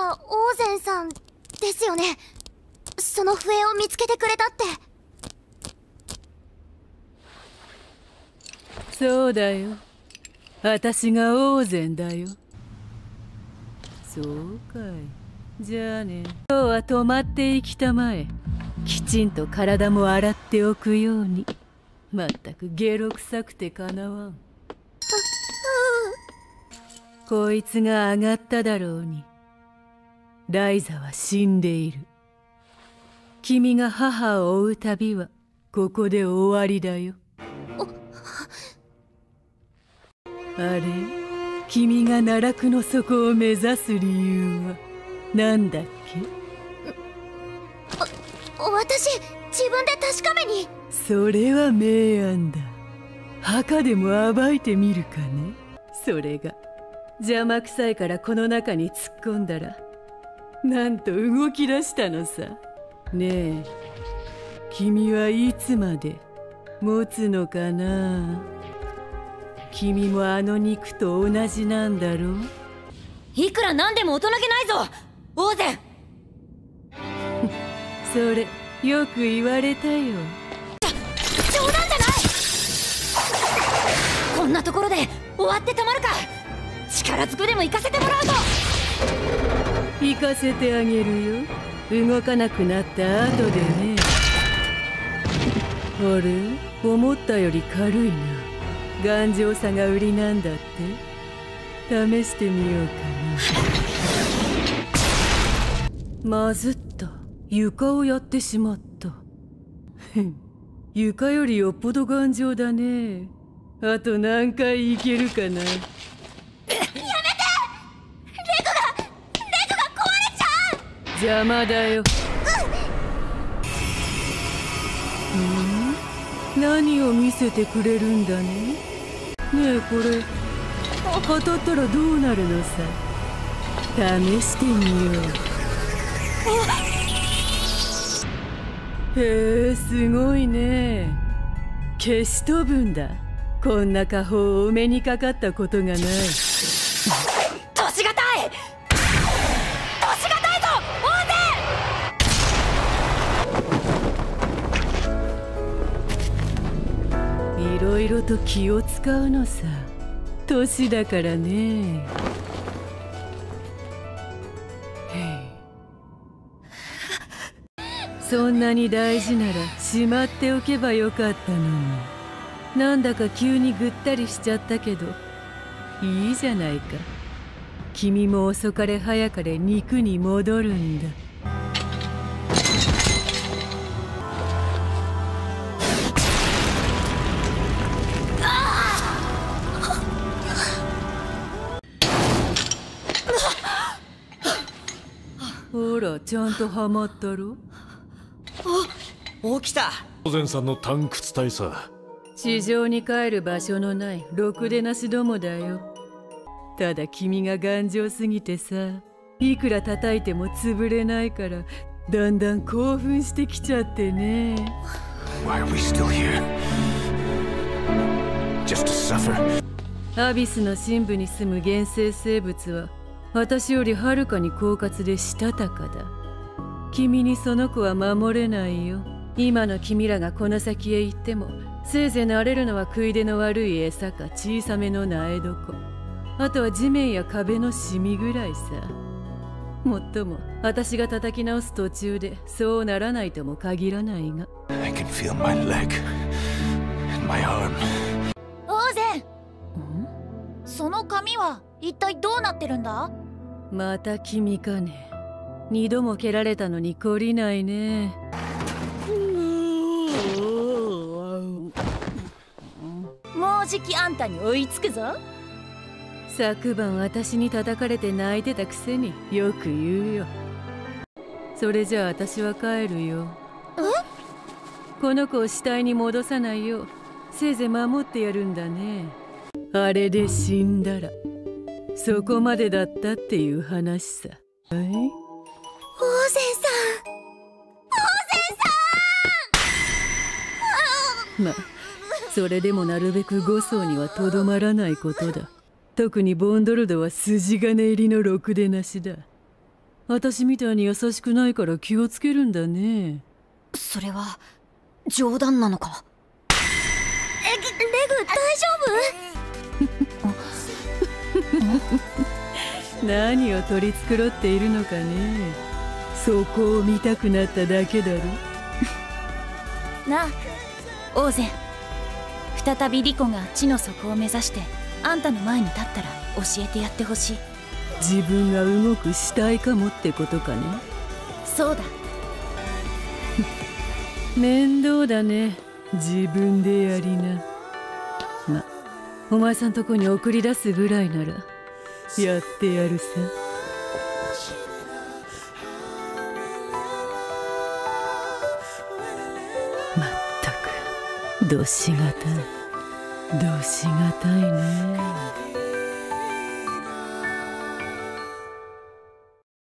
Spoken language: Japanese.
が王禅さんですよね？その笛を見つけてくれたって。そうだよ。私が王禅だよ。そうかい。じゃあね。今日は泊まっていきたまえ。きちんと体も洗っておくように。まったくゲロ臭くてかなわん。こいつが上がっただろうにライザは死んでいる。君が母を追う旅はここで終わりだよ。あれ？君が奈落の底を目指す理由は何だっけ？私自分で確かめに。それは明暗だ。墓でも暴いてみるかね？それが邪魔くさいからこの中に突っ込んだらなんと動き出したのさ。ねえ君はいつまで持つのかな。君もあの肉と同じなんだろう？いくらなんでも大人げないぞ。王禅。それよく言われたよ。冗談じゃない。こんなところで終わってたまるか。力ずくでも行かせてもらうぞ行かせてあげるよ。動かなくなった後でね。あれ？思ったより軽いな。頑丈さが売りなんだって。試してみようかな。まずった床をやってしまった。床よりよっぽど頑丈だね。あと何回いけるかな。邪魔だよ。うん？何を見せてくれるんだね？ねえこれ。当たったらどうなるのさ？試してみよう。へえすごいね。消し飛ぶんだ。こんな家宝をお目にかかったことがない。ろと気を使うのさ。年だからね。そんなに大事ならしまっておけばよかったのに。なんだか急にぐったりしちゃったけどいいじゃないか。君も遅かれ早かれ肉に戻るんだ。ほらちゃんとハマったろ？あ起きた。当然さんの探掘隊さ地上に帰る場所のないろくでなしどもだよ。ただ君が頑丈すぎてさいくら叩いても潰れないからだんだん興奮してきちゃってね。Why are we still here? Just to suffer? アビスの深部に住む原生生物は私よりはるかに狡猾でしたたかだ。君にその子は守れないよ。今の君らがこの先へ行ってもせいぜい慣れるのは食い出の悪い餌か小さめの苗床。あとは地面や壁のシミぐらいさ。もっとも私が叩き直す途中でそうならないとも限らないが。I can feel my leg and my arm. 王禅その髪は一体どうなってるんだ？また君かね。二度も蹴られたのに懲りないね。もうじきあんたに追いつくぞ。昨晩私に叩かれて泣いてたくせによく言うよ。それじゃあ私は帰るよ。この子を死体に戻さないようせいぜい守ってやるんだね。あれで死んだらそこまでだったっていう話さ。はい王禅さん王禅さんまあそれでもなるべく5層にはとどまらないことだ。特にボンドルドは筋金入りのろくでなしだ。私みたいに優しくないから気をつけるんだね。それは冗談なのか？えレグ大丈 何を取り繕っているのかね。そこを見たくなっただけだろ。夫 なあオーゼン再びリコが地の底を目指してあんたの前に立ったら教えてやってほしい。自分が動く死体かもってことかね。そうだ。面倒だね。自分でやりな。まお前さんとこに送り出すぐらいならやってやるさ。まったくどしがたい。どしがたいね。